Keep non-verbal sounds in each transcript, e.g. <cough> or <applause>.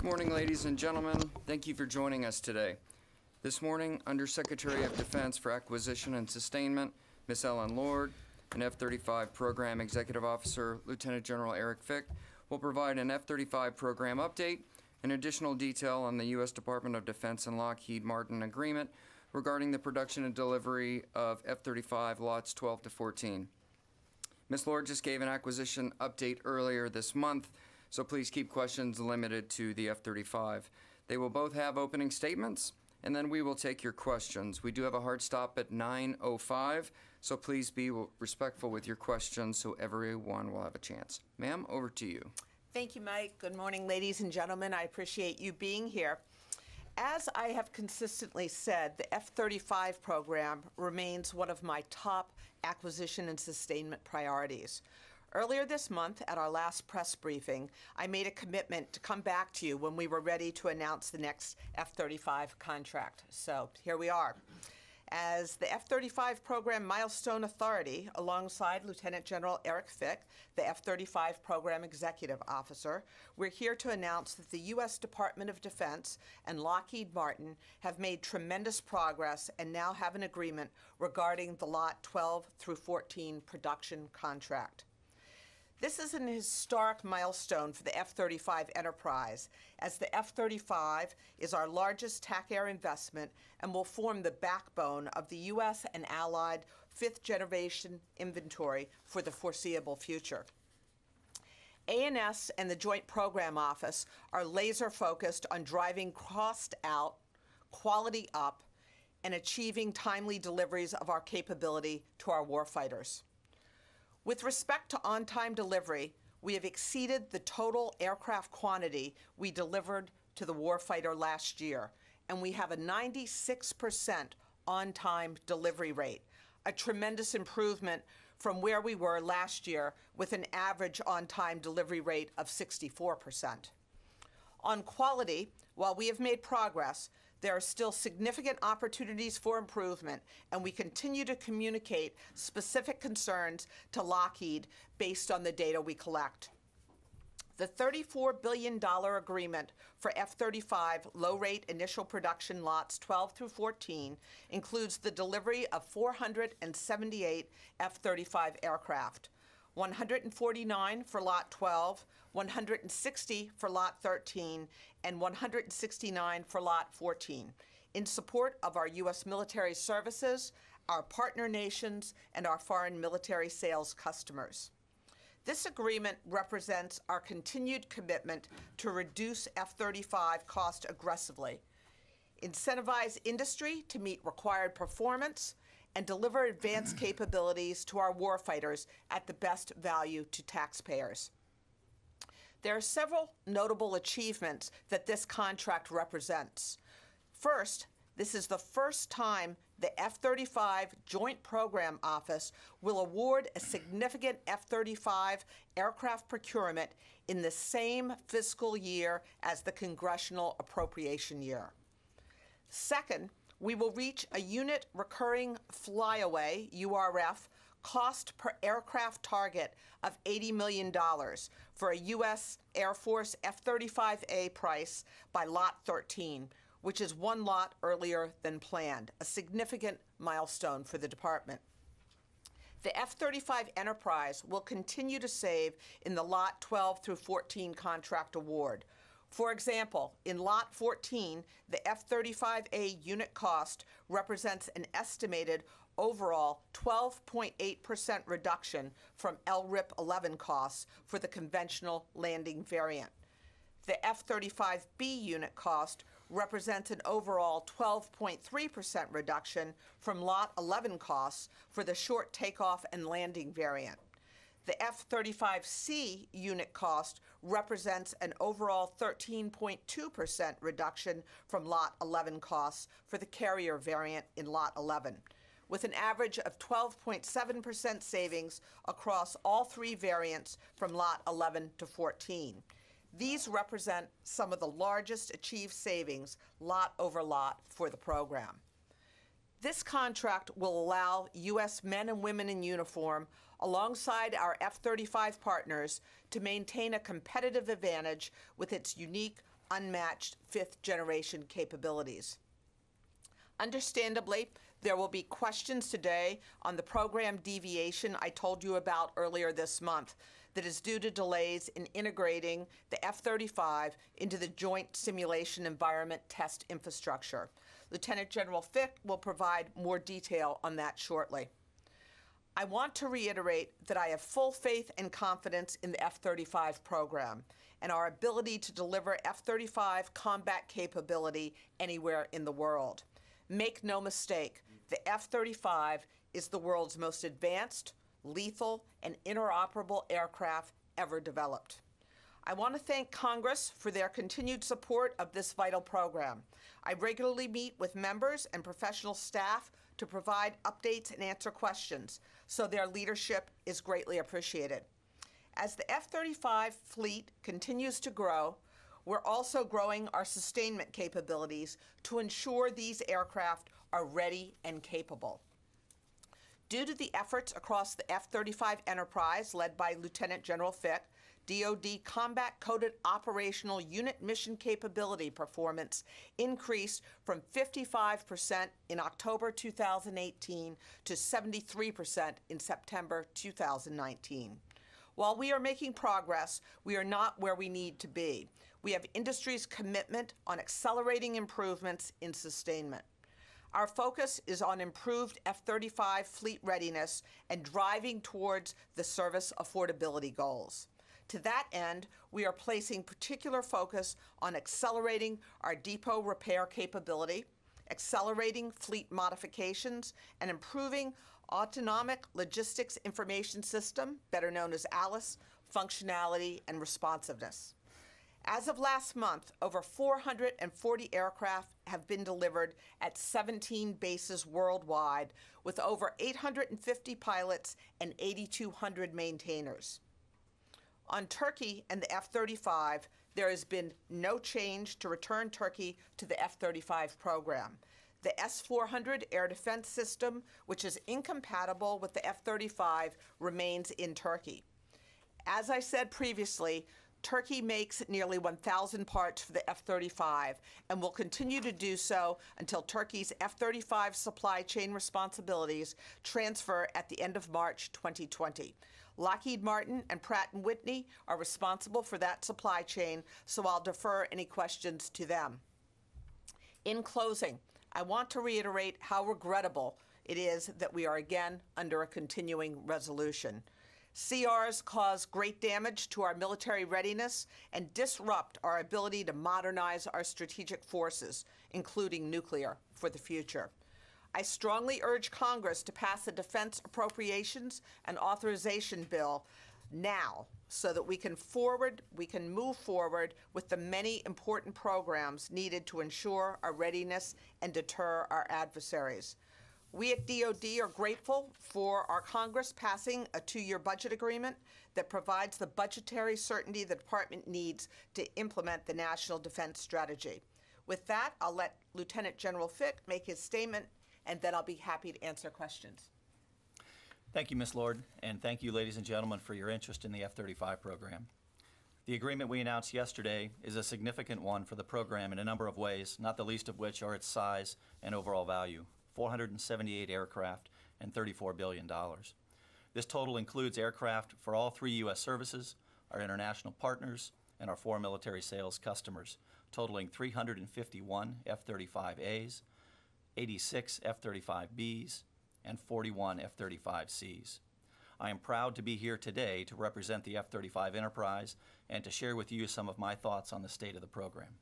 Good morning, ladies and gentlemen. Thank you for joining us today. This morning, Undersecretary of Defense for Acquisition and Sustainment, Ms. Ellen Lord, and F-35 Program Executive Officer, Lieutenant General Eric Fick, will provide an F-35 program update and additional detail on the U.S. Department of Defense and Lockheed Martin agreement regarding the production and delivery of F-35 lots 12 to 14. Ms. Lord just gave an acquisition update earlier this month, so please keep questions limited to the F-35. They will both have opening statements, and then we will take your questions. We do have a hard stop at 9:05, so please be respectful with your questions so everyone will have a chance. Ma'am, over to you. Thank you, Mike. Good morning, ladies and gentlemen. I appreciate you being here. As I have consistently said, the F 35 program remains one of my top acquisition and sustainment priorities. Earlier this month, at our last press briefing, I made a commitment to come back to you when we were ready to announce the next F 35 contract. So here we are. As the F 35 Program Milestone Authority, alongside Lieutenant General Eric Fick, the F 35 Program Executive Officer, we're here to announce that the U.S. Department of Defense and Lockheed Martin have made tremendous progress and now have an agreement regarding the Lot 12 through 14 production contract. This is an historic milestone for the F 35 enterprise, as the F 35 is our largest TAC Air investment and will form the backbone of the U.S. and allied fifth generation inventory for the foreseeable future. A&S and the Joint Program Office are laser focused on driving cost out, quality up, and achieving timely deliveries of our capability to our warfighters. With respect to on-time delivery, we have exceeded the total aircraft quantity we delivered to the warfighter last year, and we have a 96% on-time delivery rate, a tremendous improvement from where we were last year with an average on-time delivery rate of 64%. On quality, while we have made progress, there are still significant opportunities for improvement, and we continue to communicate specific concerns to Lockheed based on the data we collect. The $34 billion agreement for F 35 low rate initial production lots 12 through 14 includes the delivery of 478 F 35 aircraft, 149 for Lot 12, 160 for Lot 13, and 169 for Lot 14, in support of our U.S. military services, our partner nations, and our foreign military sales customers. This agreement represents our continued commitment to reduce F 35 cost aggressively, incentivize industry to meet required performance, and deliver advanced capabilities to our warfighters at the best value to taxpayers. There are several notable achievements that this contract represents. First, this is the first time the F 35 Joint Program Office will award a significant F 35 aircraft procurement in the same fiscal year as the congressional appropriation year. Second, we will reach a unit recurring flyaway, URF, cost per aircraft target of $80 million for a U.S. Air Force F 35A price by Lot 13, which is one lot earlier than planned, a significant milestone for the department. The F 35 enterprise will continue to save in the Lot 12 through 14 contract award. For example, in Lot 14, the F 35A unit cost represents an estimated overall 12.8% reduction from LRIP 11 costs for the conventional landing variant. The F 35B unit cost represents an overall 12.3% reduction from Lot 11 costs for the short takeoff and landing variant. The F 35C unit cost represents an overall 13.2% reduction from Lot 11 costs for the carrier variant in Lot 11, with an average of 12.7% savings across all three variants from Lot 11 to 14. These represent some of the largest achieved savings lot over lot for the program. This contract will allow U.S. men and women in uniform, alongside our F 35 partners, to maintain a competitive advantage with its unique unmatched fifth generation capabilities. Understandably, there will be questions today on the program deviation I told you about earlier this month that is due to delays in integrating the F 35 into the Joint Simulation Environment Test Infrastructure. Lieutenant General Fick will provide more detail on that shortly. I want to reiterate that I have full faith and confidence in the F 35 program and our ability to deliver F 35 combat capability anywhere in the world. Make no mistake, the F 35 is the world's most advanced, lethal, and interoperable aircraft ever developed. I want to thank Congress for their continued support of this vital program. I regularly meet with members and professional staff to provide updates and answer questions, so their leadership is greatly appreciated. As the F 35 fleet continues to grow, we're also growing our sustainment capabilities to ensure these aircraft are ready and capable. Due to the efforts across the F 35 enterprise led by Lieutenant General Fick, DoD combat coded operational unit mission capability performance increased from 55% in October 2018 to 73% in September 2019. While we are making progress, we are not where we need to be. We have industry's commitment on accelerating improvements in sustainment. Our focus is on improved F 35 fleet readiness and driving towards the service affordability goals. To that end, we are placing particular focus on accelerating our depot repair capability, accelerating fleet modifications, and improving Autonomic Logistics Information System, better known as ALIS, functionality and responsiveness. As of last month, over 440 aircraft have been delivered at 17 bases worldwide, with over 850 pilots and 8,200 maintainers. On Turkey and the F 35, there has been no change to return Turkey to the F 35 program. The S 400 air defense system, which is incompatible with the F 35, remains in Turkey. As I said previously, Turkey makes nearly 1,000 parts for the F 35 and will continue to do so until Turkey's F 35 supply chain responsibilities transfer at the end of March 2020. Lockheed Martin and Pratt & Whitney are responsible for that supply chain, so I'll defer any questions to them. In closing, I want to reiterate how regrettable it is that we are again under a continuing resolution. CRs cause great damage to our military readiness and disrupt our ability to modernize our strategic forces, including nuclear, for the future. I strongly urge Congress to pass a defense appropriations and authorization bill now so that we can forward we can move forward with the many important programs needed to ensure our readiness and deter our adversaries. We at DoD are grateful for our Congress passing a two-year budget agreement that provides the budgetary certainty the department needs to implement the national defense strategy. With that, I'll let Lieutenant General Fick make his statement and then I'll be happy to answer questions. Thank you, Ms. Lord, and thank you, ladies and gentlemen, for your interest in the F-35 program. The agreement we announced yesterday is a significant one for the program in a number of ways, not the least of which are its size and overall value, 478 aircraft and $34 billion. This total includes aircraft for all three U.S. services, our international partners, and our foreign military sales customers, totaling 351 F-35As, 86 F-35Bs, and 41 F-35Cs. I am proud to be here today to represent the F-35 enterprise and to share with you some of my thoughts on the state of the program.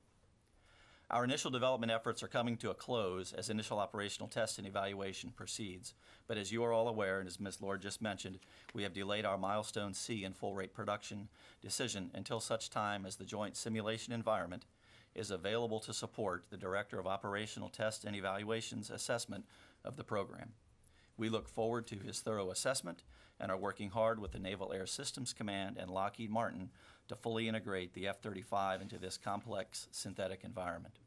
Our initial development efforts are coming to a close as initial operational test and evaluation proceeds. But as you are all aware, and as Ms. Lord just mentioned, we have delayed our milestone C in full rate production decision until such time as the joint simulation environment is available to support the Director of Operational Test and Evaluations assessment of the program. We look forward to his thorough assessment and are working hard with the Naval Air Systems Command and Lockheed Martin to fully integrate the F 35 into this complex synthetic environment.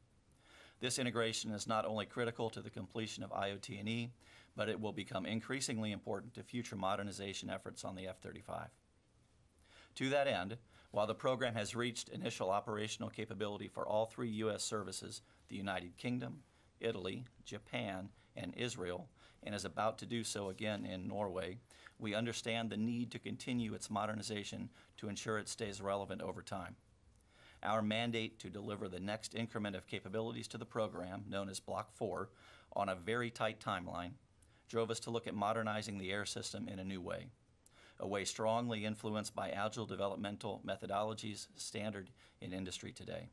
This integration is not only critical to the completion of IOT&E, but it will become increasingly important to future modernization efforts on the F 35. To that end, while the program has reached initial operational capability for all three U.S. services, the United Kingdom, Italy, Japan, and Israel, and is about to do so again in Norway, we understand the need to continue its modernization to ensure it stays relevant over time. Our mandate to deliver the next increment of capabilities to the program, known as Block 4, on a very tight timeline, drove us to look at modernizing the air system in a new way, a way strongly influenced by agile developmental methodologies standard in industry today.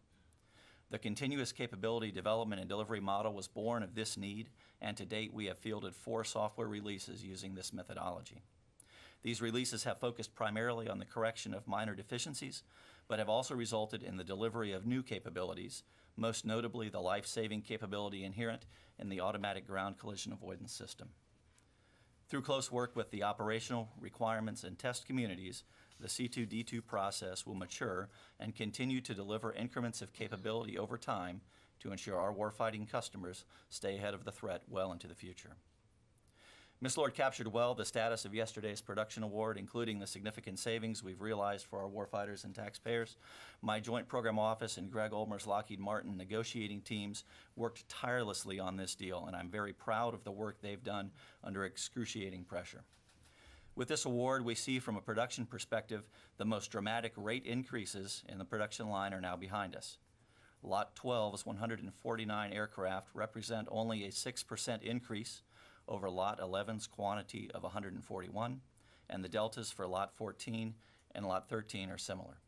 The continuous capability development and delivery model was born of this need, and to date we have fielded four software releases using this methodology. These releases have focused primarily on the correction of minor deficiencies, but have also resulted in the delivery of new capabilities, most notably the life-saving capability inherent in the automatic ground collision avoidance system. Through close work with the operational requirements and test communities, the C2D2 process will mature and continue to deliver increments of capability over time to ensure our warfighting customers stay ahead of the threat well into the future. Ms. Lord captured well the status of yesterday's production award, including the significant savings we've realized for our warfighters and taxpayers. My Joint Program Office and Greg Ulmer's Lockheed Martin negotiating teams worked tirelessly on this deal, and I'm very proud of the work they've done under excruciating pressure. With this award, we see from a production perspective the most dramatic rate increases in the production line are now behind us. Lot 12's 149 aircraft represent only a 6% increase over Lot 11's quantity of 141, and the deltas for Lot 14 and Lot 13 are similar.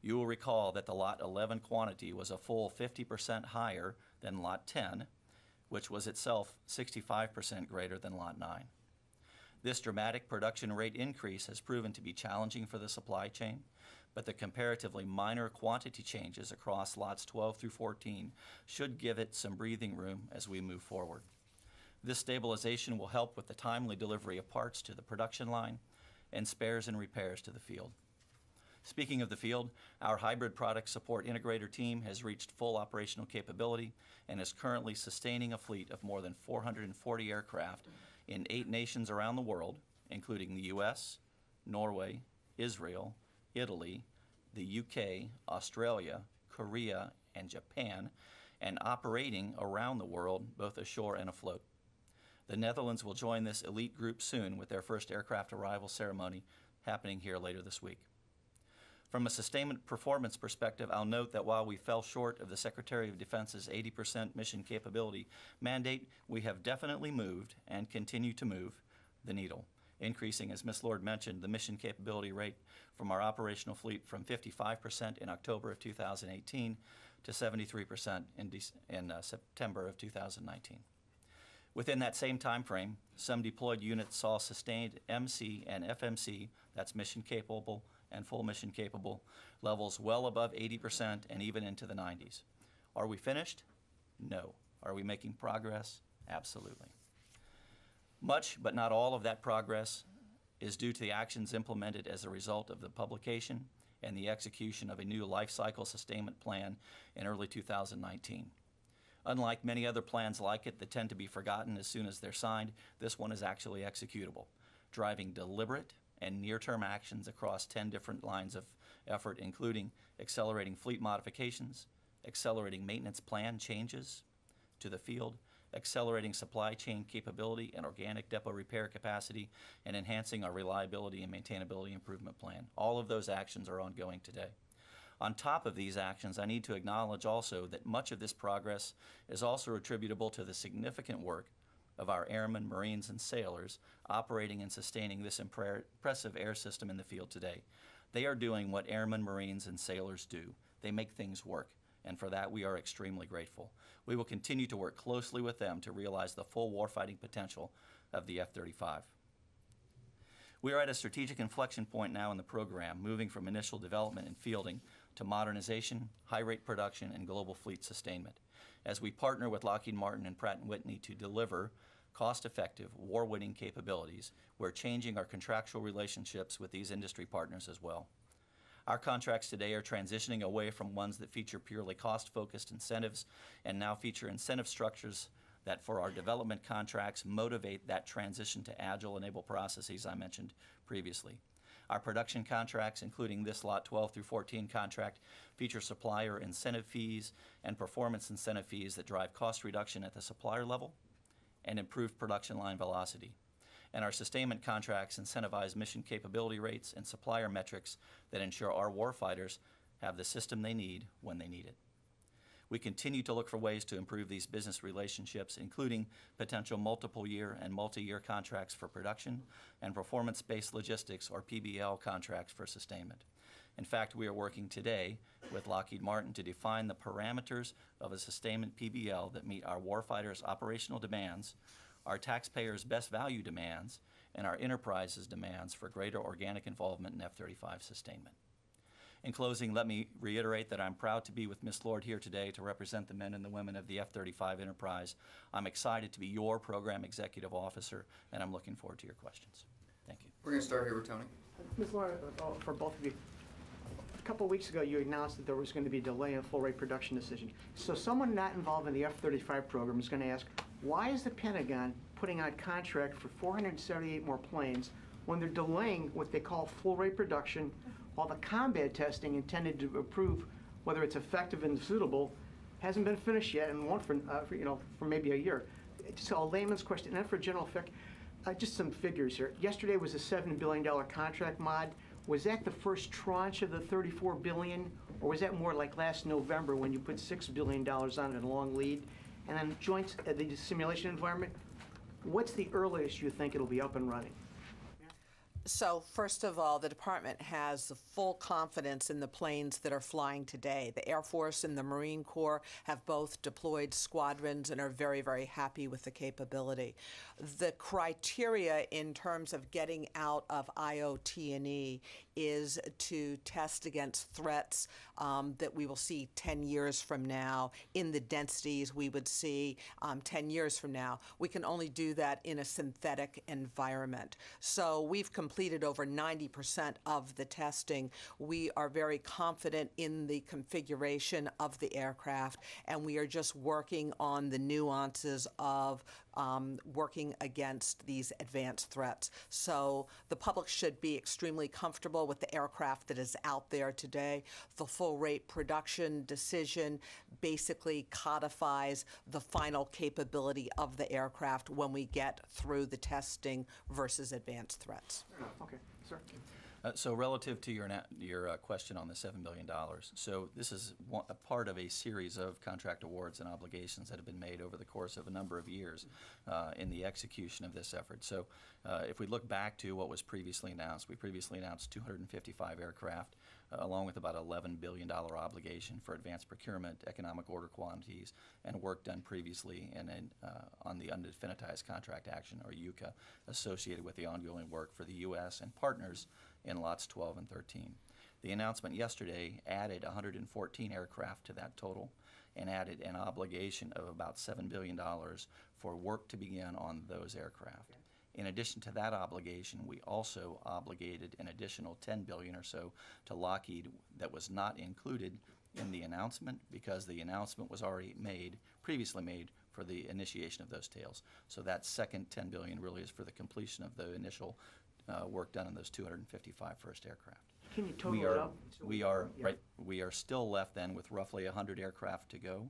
You will recall that the Lot 11 quantity was a full 50% higher than Lot 10, which was itself 65% greater than Lot 9. This dramatic production rate increase has proven to be challenging for the supply chain, but the comparatively minor quantity changes across lots 12 through 14 should give it some breathing room as we move forward. This stabilization will help with the timely delivery of parts to the production line and spares and repairs to the field. Speaking of the field, our hybrid product support integrator team has reached full operational capability and is currently sustaining a fleet of more than 440 aircraft in eight nations around the world, including the US, Norway, Israel, Italy, the UK, Australia, Korea, and Japan, and operating around the world, both ashore and afloat. The Netherlands will join this elite group soon with their first aircraft arrival ceremony happening here later this week. From a sustainment performance perspective, I'll note that while we fell short of the Secretary of Defense's 80% mission capability mandate, we have definitely moved and continue to move the needle, increasing, as Ms. Lord mentioned, the mission capability rate from our operational fleet from 55% in October of 2018 to 73% in, in uh, September of 2019. Within that same time frame, some deployed units saw sustained MC and FMC, that's mission capable and full mission capable, levels well above 80% and even into the 90s. Are we finished? No. Are we making progress? Absolutely. Much, but not all of that progress is due to the actions implemented as a result of the publication and the execution of a new life cycle sustainment plan in early 2019. Unlike many other plans like it that tend to be forgotten as soon as they're signed, this one is actually executable, driving deliberate and near-term actions across 10 different lines of effort, including accelerating fleet modifications, accelerating maintenance plan changes to the field, accelerating supply chain capability and organic depot repair capacity, and enhancing our reliability and maintainability improvement plan. All of those actions are ongoing today. On top of these actions, I need to acknowledge also that much of this progress is also attributable to the significant work of our airmen, Marines, and sailors operating and sustaining this impressive air system in the field today. They are doing what airmen, Marines, and sailors do. They make things work, and for that we are extremely grateful. We will continue to work closely with them to realize the full warfighting potential of the F 35. We are at a strategic inflection point now in the program, moving from initial development and fielding to modernization, high rate production, and global fleet sustainment. As we partner with Lockheed Martin and Pratt & Whitney to deliver cost effective, war winning capabilities, we're changing our contractual relationships with these industry partners as well. Our contracts today are transitioning away from ones that feature purely cost focused incentives and now feature incentive structures that, for our development contracts, motivate that transition to agile, enable processes I mentioned previously. Our production contracts, including this Lot 12 through 14 contract, feature supplier incentive fees and performance incentive fees that drive cost reduction at the supplier level and improve production line velocity. And our sustainment contracts incentivize mission capability rates and supplier metrics that ensure our warfighters have the system they need when they need it. We continue to look for ways to improve these business relationships, including potential multiple year and multi year contracts for production and performance based logistics or PBL contracts for sustainment. In fact, we are working today with Lockheed Martin to define the parameters of a sustainment PBL that meet our warfighters' operational demands, our taxpayers' best value demands, and our enterprise's demands for greater organic involvement in F 35 sustainment. In closing, let me reiterate that I'm proud to be with Ms. Lord here today to represent the men and the women of the F 35 enterprise. I'm excited to be your program executive officer, and I'm looking forward to your questions. Thank you. We're going to start here with Tony. Ms. Lord, uh, for both of you, a couple of weeks ago, you announced that there was going to be a delay in full-rate production decision. So someone not involved in the F-35 program is going to ask, why is the Pentagon putting out contract for 478 more planes when they're delaying what they call full-rate production while the combat testing intended to approve whether it's effective and suitable hasn't been finished yet and won't for, uh, for, you know, for maybe a year? So a layman's question, and for General Fick, uh, just some figures here. Yesterday was a $7 billion contract mod. Was that the first tranche of the 34 billion, or was that more like last November when you put $6 billion on it in a long lead? And then joint, uh, the simulation environment, what's the earliest you think it'll be up and running? So, first of all, the department has the full confidence in the planes that are flying today. The Air Force and the Marine Corps have both deployed squadrons and are very, very happy with the capability. The criteria in terms of getting out of IOT&E is to test against threats um, that we will see 10 years from now in the densities we would see um, 10 years from now. We can only do that in a synthetic environment. So we've completed over 90% of the testing. We are very confident in the configuration of the aircraft, and we are just working on the nuances of um, working against these advanced threats. So the public should be extremely comfortable with the aircraft that is out there today. The full rate production decision basically codifies the final capability of the aircraft when we get through the testing versus advanced threats. Okay, sir. Uh, So relative to your, your uh, question on the $7 billion, so this is one, a part of a series of contract awards and obligations that have been made over the course of a number of years uh, in the execution of this effort. So uh, if we look back to what was previously announced, we previously announced 255 aircraft, uh, along with about $11 billion obligation for advanced procurement, economic order quantities, and work done previously in, an, uh, on the undefinitized contract action, or UCA, associated with the ongoing work for the U.S. and partners in lots 12 and 13. The announcement yesterday added 114 aircraft to that total and added an obligation of about $7 billion for work to begin on those aircraft. In addition to that obligation, we also obligated an additional 10 billion or so to Lockheed that was not included in the announcement because the announcement was already made, previously made for the initiation of those tails. So that second 10 billion really is for the completion of the initial uh, work done on those 255 first aircraft. Can you total We it are, up? we are, Yeah. right, we are still left then with roughly 100 aircraft to go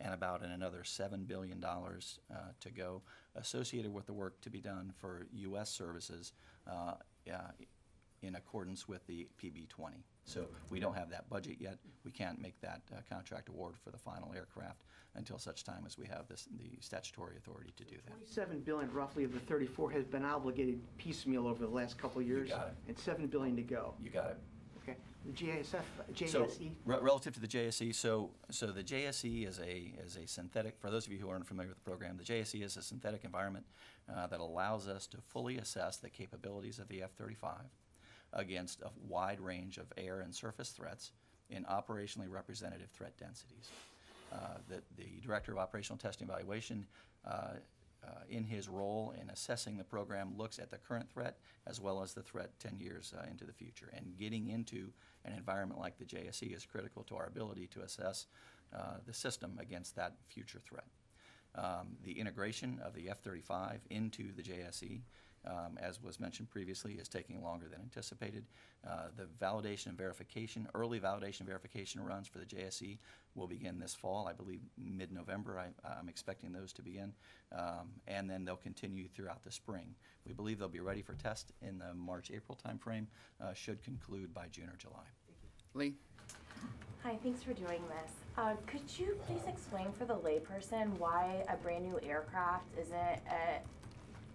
and about another $7 billion uh, to go associated with the work to be done for U.S. services uh, uh, in accordance with the PB-20. So we don't have that budget yet. We can't make that uh, contract award for the final aircraft until such time as we have this, the statutory authority to do that. 27 billion roughly of the 34 has been obligated piecemeal over the last couple of years. got it. And 7 billion to go. You got it. Okay. The JSF, So, JSE? re- relative to the JSE, so, so the JSE is a, is a synthetic, for those of you who aren't familiar with the program, the JSE is a synthetic environment uh, that allows us to fully assess the capabilities of the F-35 against a wide range of air and surface threats in operationally representative threat densities. Uh, The, the Director of Operational Testing Evaluation, uh, uh, in his role in assessing the program, looks at the current threat as well as the threat 10 years uh, into the future. And getting into an environment like the JSE is critical to our ability to assess uh, the system against that future threat. Um, the integration of the F-35 into the JSE um, as was mentioned previously, is taking longer than anticipated. Uh, The validation and verification, early validation and verification runs for the JSE will begin this fall, I believe mid-November. I- I'm expecting those to begin, Um, and then they'll continue throughout the spring. We believe they'll be ready for test in the March-April timeframe, uh, should conclude by June or July. Lee? Hi, thanks for doing this. Uh, could you please explain for the layperson why a brand new aircraft isn't at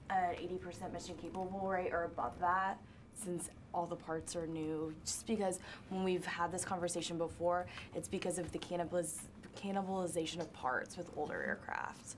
an eighty percent mission capable rate or above that, since all the parts are new? Just because when we've had this conversation before, it's because of the cannibaliz- cannibalization of parts with older aircraft.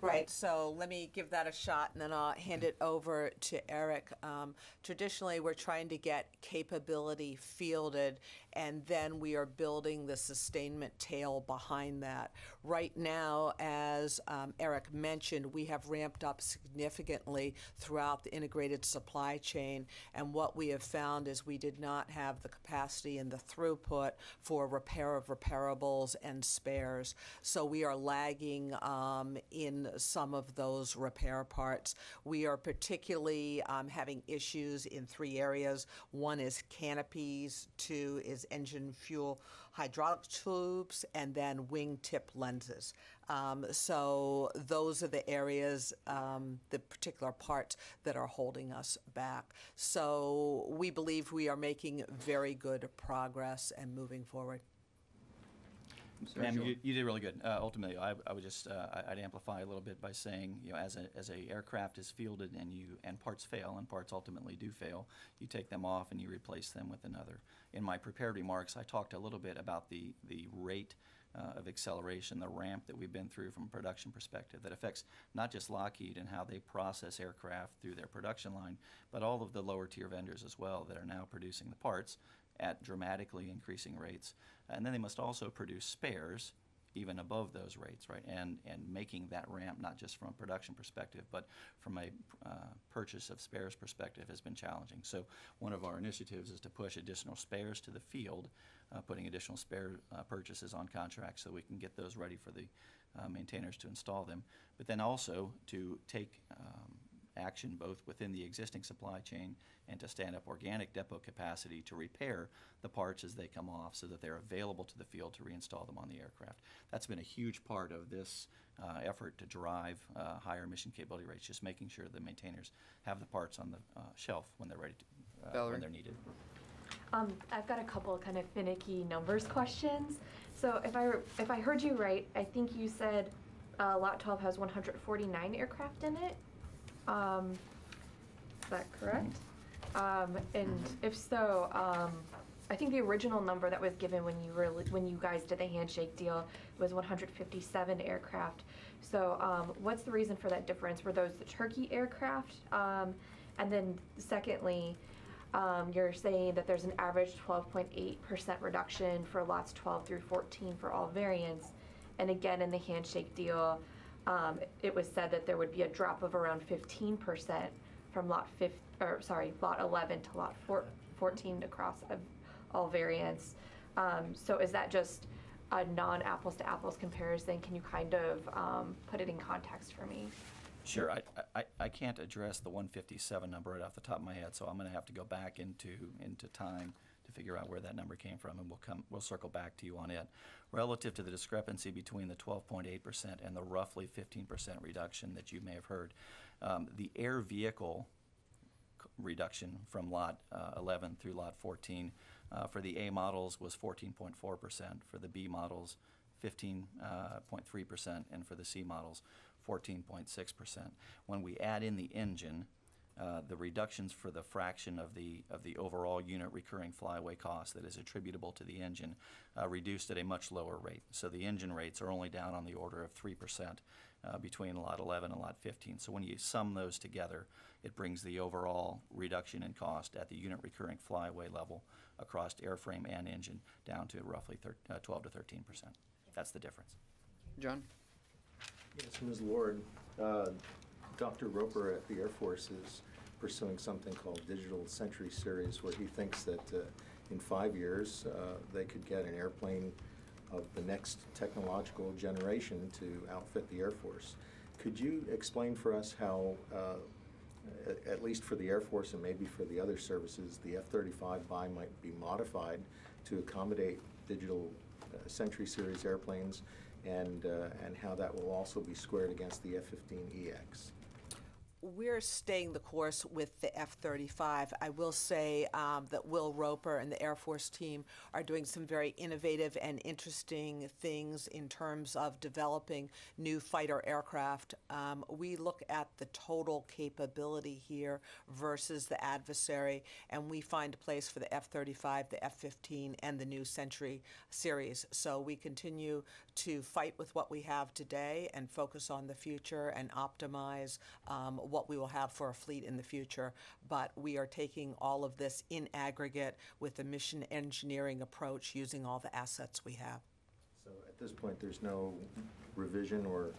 Right, so let me give that a shot and then I'll hand it over to Eric. Um, traditionally, we're trying to get capability fielded and then we are building the sustainment tail behind that. Right now, as um, Eric mentioned, we have ramped up significantly throughout the integrated supply chain. And what we have found is we did not have the capacity and the throughput for repair of repairables and spares. So we are lagging um, in some of those repair parts. We are particularly um, having issues in three areas. One is canopies, two is engine fuel hydraulic tubes, and then wingtip lenses. Um, so those are the areas, um, the particular parts that are holding us back. So we believe we are making very good progress and moving forward. Ma'am, Sergio? you, you did really good. Uh, ultimately, I, I would just, uh, I- I'd amplify a little bit by saying, you know, as a, as a aircraft is fielded and you, and parts fail, and parts ultimately do fail, you take them off and you replace them with another. In my prepared remarks, I talked a little bit about the, the rate uh, of acceleration, the ramp that we've been through from a production perspective that affects not just Lockheed and how they process aircraft through their production line, but all of the lower tier vendors as well that are now producing the parts at dramatically increasing rates. And then they must also produce spares even above those rates, right? And, and making that ramp, not just from a production perspective, but from a uh, purchase of spares perspective has been challenging. So one of our initiatives is to push additional spares to the field, uh, putting additional spare uh, purchases on contract so we can get those ready for the uh, maintainers to install them. But then also to take um, action both within the existing supply chain and to stand up organic depot capacity to repair the parts as they come off so that they're available to the field to reinstall them on the aircraft. That's been a huge part of this uh, effort to drive uh, higher mission capability rates, just making sure the maintainers have the parts on the uh, shelf when they're ready to, uh, when they're needed. Um, I've got a couple kind of finicky numbers questions. So if I if I heard you right, I think you said uh, Lot 12 has 149 aircraft in it. Um, is that correct? Um, and if so, um, I think the original number that was given when you were when you guys did the handshake deal was 157 aircraft. So um, what's the reason for that difference? Were those the Turkey aircraft? Um, and then secondly, um, you're saying that there's an average 12.8% reduction for lots 12 through 14 for all variants. And again, in the handshake deal, um, it was said that there would be a drop of around 15% from lot 5, or sorry, lot 11 to lot four, 14 across of all variants. Um, so is that just a non-apples to apples comparison? Can you kind of um, put it in context for me? Sure, I, I, I can't address the 157 number right off the top of my head, so I'm going to have to go back into, into time to figure out where that number came from, and we'll come, we'll circle back to you on it. Relative to the discrepancy between the 12.8% and the roughly 15% reduction that you may have heard, um, the air vehicle reduction from lot uh, 11 through lot 14 uh, for the A models was 14.4%, for the B models 15.3%, and for the C models 14.6%. When we add in the engine, uh, the reductions for the fraction of the of the overall unit recurring flyaway cost that is attributable to the engine uh, reduced at a much lower rate. So the engine rates are only down on the order of three percent uh, between lot 11 and lot 15. So when you sum those together, it brings the overall reduction in cost at the unit recurring flyaway level across airframe and engine down to roughly thir- uh, 12 to 13 percent. That's the difference. John? Yes, Ms. Lord, uh, Dr. Roper at the Air Force is pursuing something called Digital Century Series, where he thinks that uh, in five years, uh, they could get an airplane of the next technological generation to outfit the Air Force. Could you explain for us how uh, at least for the Air Force and maybe for the other services, the F-35 buy might be modified to accommodate digital uh, Century Series airplanes and, uh, and how that will also be squared against the F-15EX. We're staying the course with the F-35. I will say um, that Will Roper and the Air Force team are doing some very innovative and interesting things in terms of developing new fighter aircraft. Um, we look at the total capability here versus the adversary, and we find a place for the F-35, the F-15, and the new Century series. So we continue to fight with what we have today and focus on the future and optimize um, what we will have for a fleet in the future. But we are taking all of this in aggregate with a mission engineering approach using all the assets we have. So at this point, there's no revision or,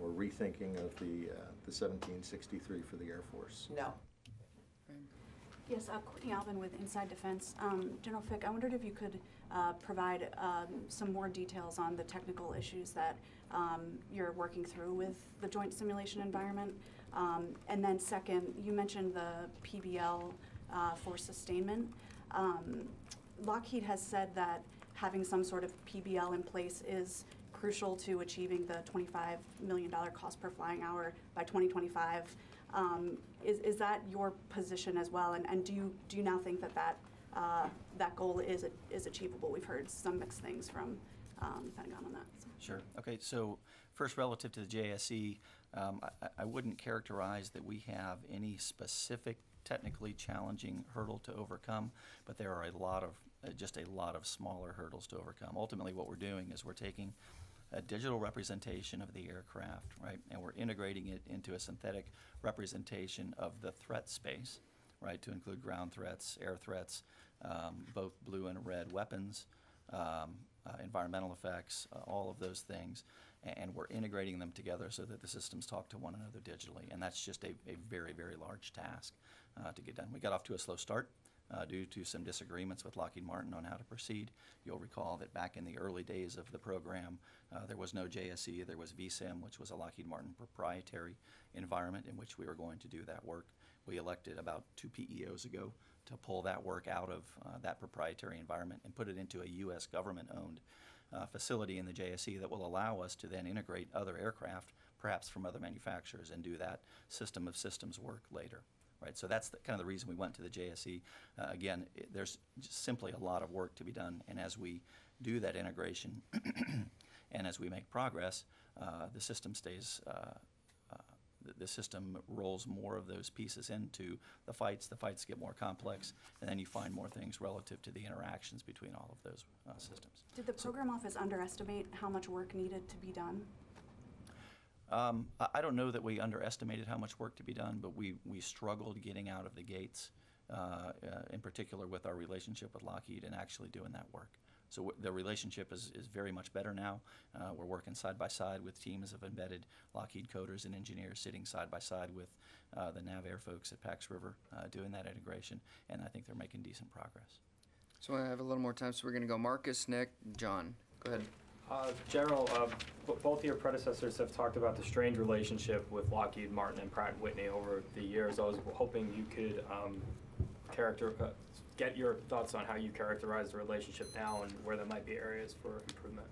or rethinking of the, uh, the 1763 for the Air Force? No. Yes, uh, Courtney Albon with Inside Defense. Um, General Fick, I wondered if you could uh, provide um, some more details on the technical issues that um, you're working through with the joint simulation environment. Um, And then second, you mentioned the PBL uh, for sustainment. Um, Lockheed has said that having some sort of PBL in place is crucial to achieving the $25 million cost per flying hour by 2025. Um, Is, is that your position as well? And, and do you, do you now think that that, uh, that goal is, is achievable? We've heard some mixed things from um, Pentagon on that. so. Sure. Okay, so first relative to the JSE, um, I, I- wouldn't characterize that we have any specific technically challenging hurdle to overcome, but there are a lot of, uh, just a lot of smaller hurdles to overcome. Ultimately, what we're doing is we're taking a digital representation of the aircraft, right, and we're integrating it into a synthetic representation of the threat space, right, to include ground threats, air threats, um, both blue and red weapons, um, uh, environmental effects, uh, all of those things, and we're integrating them together so that the systems talk to one another digitally, and that's just a, a very, very large task uh, to get done. We got off to a slow start uh, due to some disagreements with Lockheed Martin on how to proceed. You'll recall that back in the early days of the program, uh, there was no JSE, there was VSIM, which was a Lockheed Martin proprietary environment in which we were going to do that work. We elected about two PEOs ago to pull that work out of uh, that proprietary environment and put it into a U.S. government-owned uh, facility in the JSE that will allow us to then integrate other aircraft, perhaps from other manufacturers, and do that system of systems work later. Right, so that's the, kind of the reason we went to the JSE. Uh, again, i there's simply a lot of work to be done, and as we do that integration, <clears throat> and as we make progress, uh, the system stays uh, the, the system rolls more of those pieces into the fights. The fights get more complex, and then you find more things relative to the interactions between all of those uh, systems. Did the program office underestimate how much work needed to be done? Um, I, I don't know that we underestimated how much work to be done, but we, we struggled getting out of the gates, uh, uh, in particular with our relationship with Lockheed and actually doing that work. So the relationship is, is very much better now. Uh, we're working side by side with teams of embedded Lockheed coders and engineers sitting side by side with uh, the NavAir folks at Pax River uh, doing that integration, and I think they're making decent progress. So I have a little more time, so we're gonna go Marcus, Nick, John. Go ahead. Uh, General, uh, b- both of your predecessors have talked about the strained relationship with Lockheed Martin and Pratt & Whitney over the years. I was hoping you could um, character, uh, get your thoughts on how you characterize the relationship now and where there might be areas for improvement.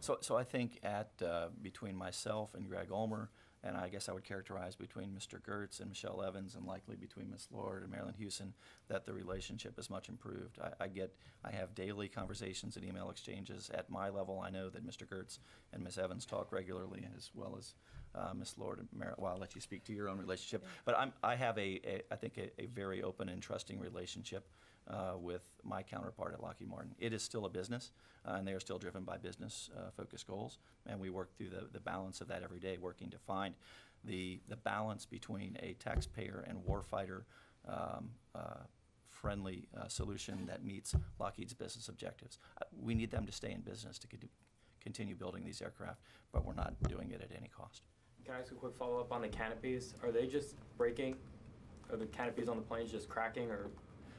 So, so I think at, uh, between myself and Greg Ulmer, and I guess I would characterize between Mr. Geurts and Michele Evans, and likely between Ms. Lord and Marilyn Hewson, that the relationship is much improved. I, I get, I have daily conversations and email exchanges at my level. I know that Mr. Geurts and Ms. Evans talk regularly, as well as uh, Ms. Lord and Marilyn. well, I'll let you speak to your own relationship. But I'm, I have a, a I think, a, a very open and trusting relationship uh, with my counterpart at Lockheed Martin. It is still a business, uh, and they are still driven by business uh, focused goals. And we work through the, the balance of that every day, working to find the, the balance between a taxpayer and warfighter um, uh, friendly uh, solution that meets Lockheed's business objectives. We need them to stay in business to con- continue building these aircraft, but we're not doing it at any cost. Can I ask a quick follow-up on the canopies? Are they just breaking, are the canopies on the planes just cracking or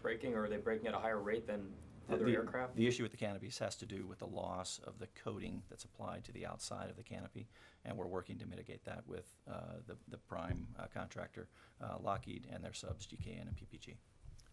breaking, or are they breaking at a higher rate than The- other the- aircraft? The issue with the canopies has to do with the loss of the coating that's applied to the outside of the canopy, and we're working to mitigate that with uh, the the prime uh, contractor, uh, Lockheed, and their subs, GKN and PPG.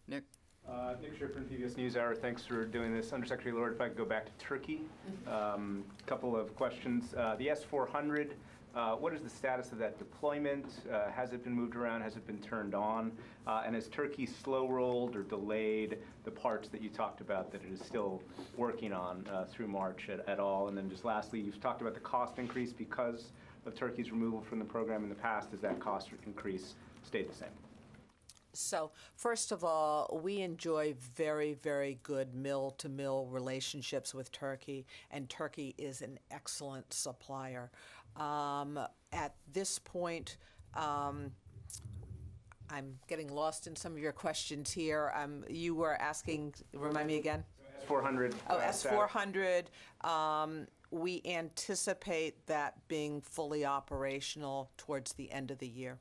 Nick? Uh, Nick Schifrin, PBS NewsHour. Thanks for doing this. Undersecretary Lord, if I could go back to Turkey. Um, Couple of questions. Uh, The S-400, uh, what is the status of that deployment? Uh, Has it been moved around? Has it been turned on? Uh, And has Turkey slow-rolled or delayed the parts that you talked about that it is still working on uh, through March at at all? And then just lastly, you've talked about the cost increase because of Turkey's removal from the program in the past. Has that cost increase stayed the same? So, first of all, we enjoy very, very good mill to mill relationships with Turkey, and Turkey is an excellent supplier. Um, at this point, um, I'm getting lost in some of your questions here. Um, you were asking, remind me again? S-400. Oh, uh. S400, um, we anticipate that being fully operational towards the end of the year.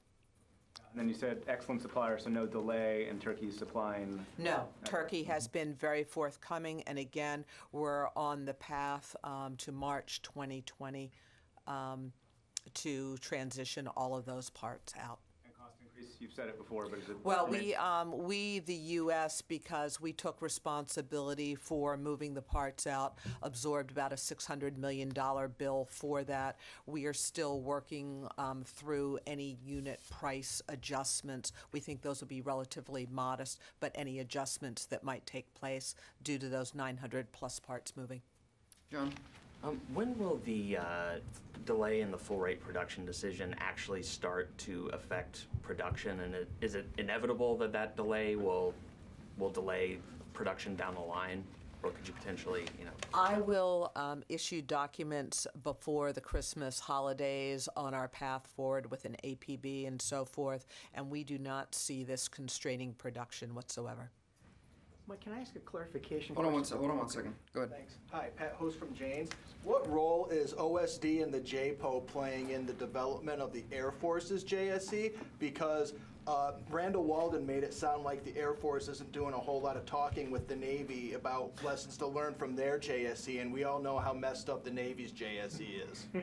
And then you said excellent supplier, so no delay, and Turkey supplying. No, Turkey has been very forthcoming, and again, we're on the path um, to March 2020 um, to transition all of those parts out. And cost increase, you've said it before, but is it? Well, I mean, we, um, we, the U.S., because we took responsibility for moving the parts out, absorbed about a $600 million bill for that. We are still working um, through any unit price adjustments. We think those will be relatively modest, but any adjustments that might take place due to those 900-plus parts moving. John? Um, when will the uh, delay in the full rate production decision actually start to affect production? And it, is it inevitable that that delay will will delay production down the line, or could you potentially, you know? I will um, issue documents before the Christmas holidays on our path forward with an APB and so forth, and we do not see this constraining production whatsoever. Mike, can I ask a clarification? Hold on one question? sec, hold on one second. Go ahead. Thanks. Hi, Pat Host from Jane's. What role is OSD and the JPO playing in the development of the Air Force's JSE? Because uh, Randall Walden made it sound like the Air Force isn't doing a whole lot of talking with the Navy about lessons to learn from their JSE, and we all know how messed up the Navy's JSE is. <laughs>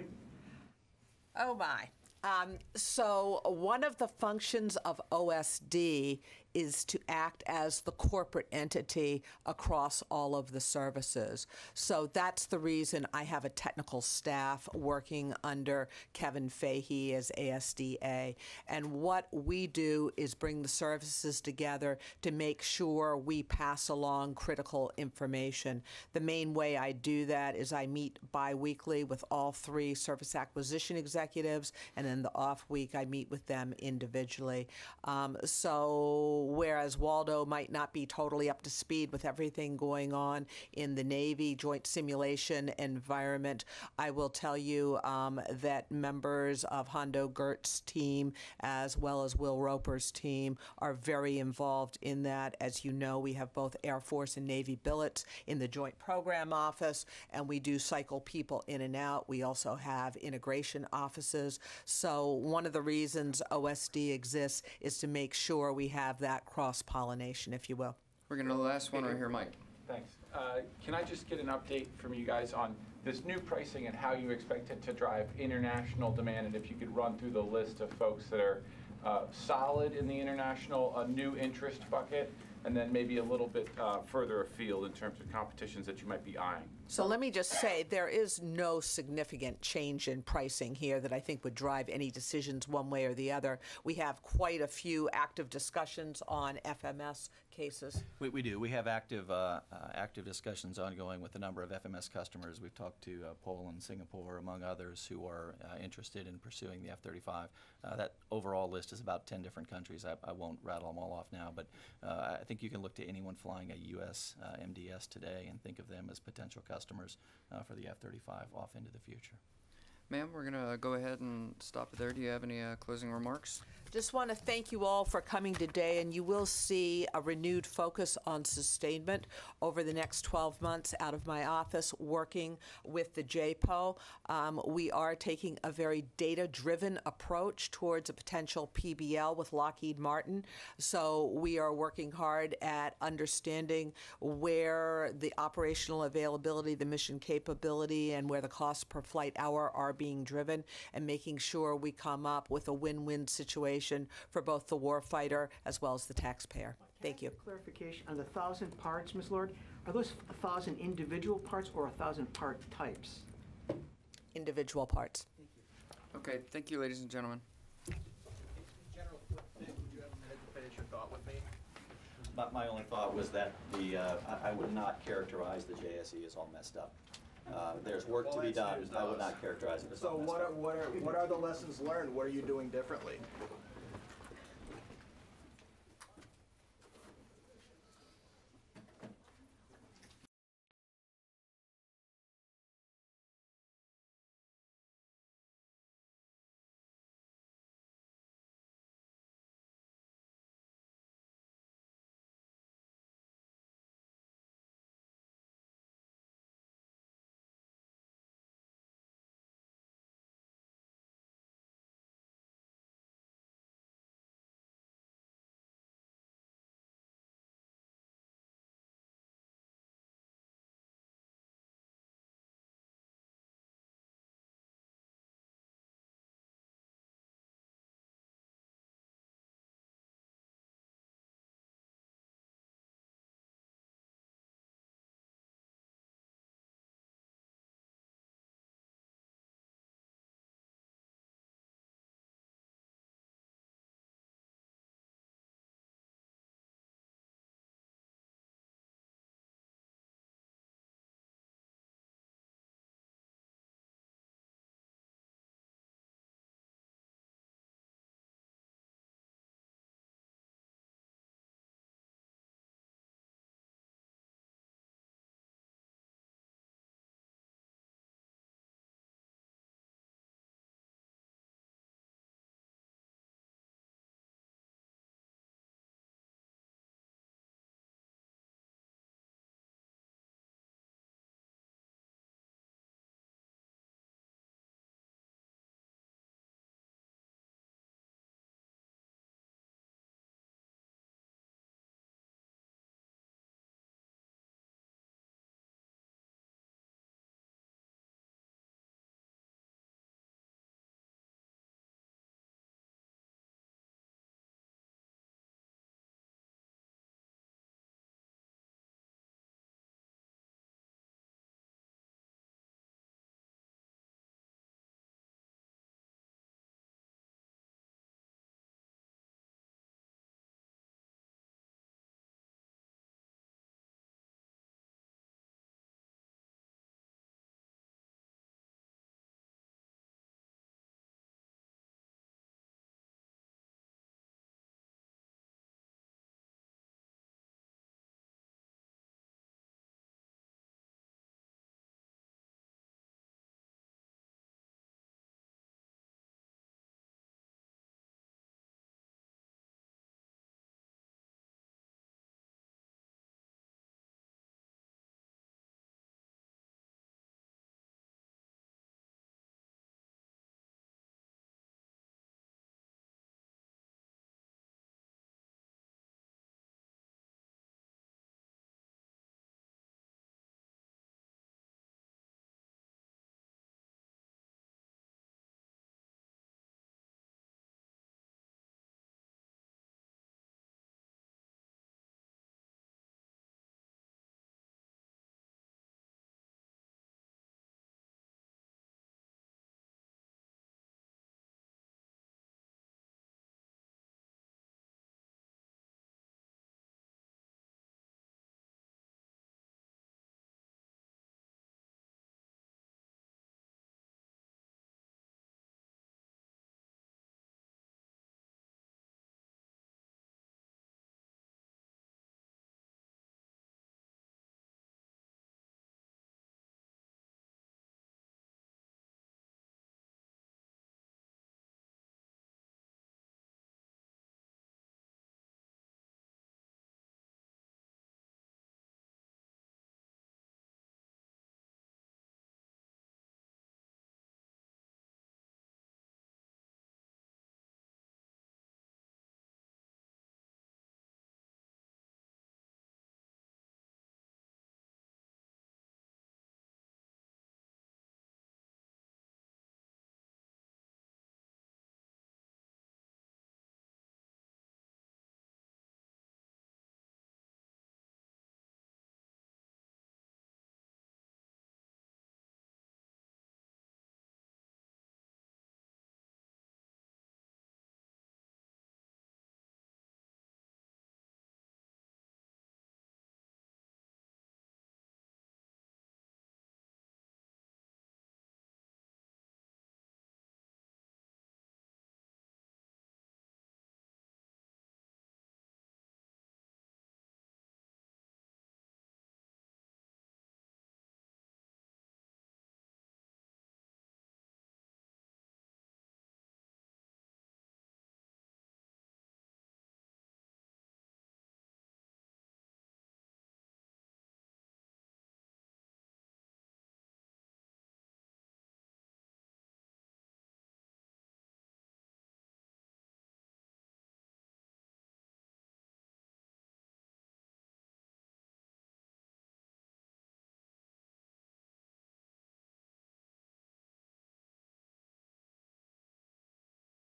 Oh, my. Um, so, one of the functions of OSD is to act as the corporate entity across all of the services. So, that's the reason I have a technical staff working under Kevin Fahey as ASDA. And what we do is bring the services together to make sure we pass along critical information. The main way I do that is I meet bi weekly with all three service acquisition executives, and then the off week I meet with them individually. Um, so, whereas Waldo might not be totally up to speed with everything going on in the Navy joint simulation environment, I will tell you um, that members of Hondo Geurts' team, as well as Will Roper's team, are very involved in that. As you know, we have both Air Force and Navy billets in the Joint Program Office, and we do cycle people in and out. We also have integration offices. So, one of the reasons OSD exists is to make sure we have that cross pollination, if you will. We're gonna the last one right here, Mike. Thanks. Uh, Can I just get an update from you guys on this new pricing and how you expect it to drive international demand? And if you could run through the list of folks that are uh, solid in the international, a new interest bucket, and then maybe a little bit uh, further afield in terms of competitions that you might be eyeing. So let me just say, there is no significant change in pricing here that I think would drive any decisions one way or the other. We have quite a few active discussions on FMS cases. We, we do. We have active, uh, uh, active discussions ongoing with a number of FMS customers. We've talked to uh, Poland, Singapore, among others, who are uh, interested in pursuing the F-35. Uh, that overall list is about 10 different countries. I, I won't rattle them all off now, but uh, I think you can look to anyone flying a U.S. Uh, MDS today and think of them as potential customers uh, for the F-35 off into the future. Ma'am, we're gonna go ahead and stop it there. Do you have any uh, closing remarks? Just want to thank you all for coming today, and you will see a renewed focus on sustainment over the next 12 months out of my office, working with the JPO. Um, we are taking a very data-driven approach towards a potential PBL with Lockheed Martin. So we are working hard at understanding where the operational availability, the mission capability, and where the costs per flight hour are being driven, and making sure we come up with a win-win situation for both the warfighter as well as the taxpayer. Thank you. Clarification, on the thousand parts, Ms. Lord, are those a thousand individual parts or a thousand part types? Individual parts. Okay, thank you, ladies and gentlemen. General, would you have a minute to finish your thought with me? My, my only thought was that the, uh, I, I would not characterize the JSE as all messed up. Uh, there's work to be done, I would not characterize it as So all messed what are, up. what are, what are the lessons learned? What are you doing differently?